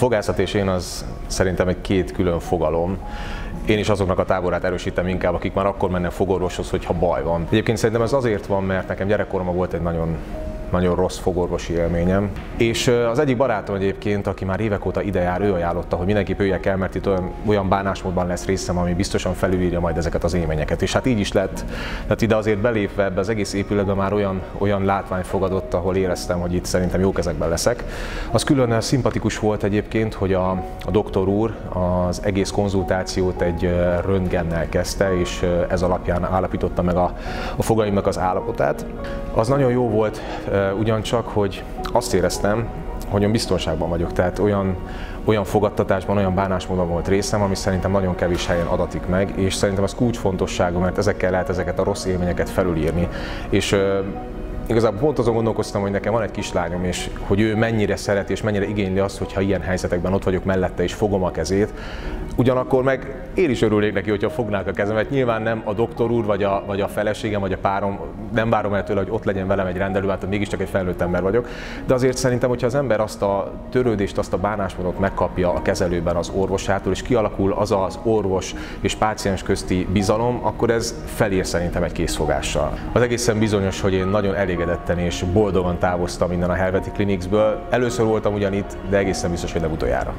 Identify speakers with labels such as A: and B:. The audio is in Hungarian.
A: fogászat és én az szerintem egy két külön fogalom. Én is azoknak a táborát erősítem inkább, akik már akkor mennek fogorvoshoz, hogyha baj van. Egyébként szerintem ez azért van, mert nekem gyerekkoromban volt egy nagyon nagyon rossz fogorvosi élményem. És az egyik barátom egyébként, aki már évek óta ide jár, ő ajánlotta, hogy mindenképp jöjjek el, mert itt olyan, olyan bánásmódban lesz részem, ami biztosan felülírja majd ezeket az élményeket. És hát így is lett. Tehát ide azért belépve ebbe az egész épületbe már olyan, olyan látvány fogadott, ahol éreztem, hogy itt szerintem jó kezekben leszek. Az külön szimpatikus volt egyébként, hogy a, a doktor úr az egész konzultációt egy röntgennel kezdte, és ez alapján állapította meg a, a fogaimnak az állapotát. Az nagyon jó volt ugyancsak, hogy azt éreztem, hogy olyan biztonságban vagyok, tehát olyan, olyan fogadtatásban, olyan bánásmódon volt részem, ami szerintem nagyon kevés helyen adatik meg, és szerintem ez kulcsfontosságú, mert ezekkel lehet ezeket a rossz élményeket felülírni. És igazából pont azon gondolkoztam, hogy nekem van egy kislányom, és hogy ő mennyire szereti és mennyire igényli azt, hogyha ilyen helyzetekben ott vagyok mellette és fogom a kezét, Ugyanakkor meg én is örülnék neki, hogyha fognák a kezemet. Nyilván nem a doktor úr, vagy a, vagy a feleségem, vagy a párom, nem várom el tőle, hogy ott legyen velem egy rendelő, hát mégiscsak egy felnőtt ember vagyok. De azért szerintem, hogyha az ember azt a törődést, azt a bánásmódot megkapja a kezelőben az orvosától, és kialakul az az orvos és páciens közti bizalom, akkor ez felér szerintem egy készfogással. Az egészen bizonyos, hogy én nagyon elégedetten és boldogan távoztam innen a Helveti Clinicsből. Először voltam ugyanitt, de egészen biztos, hogy nem utoljára.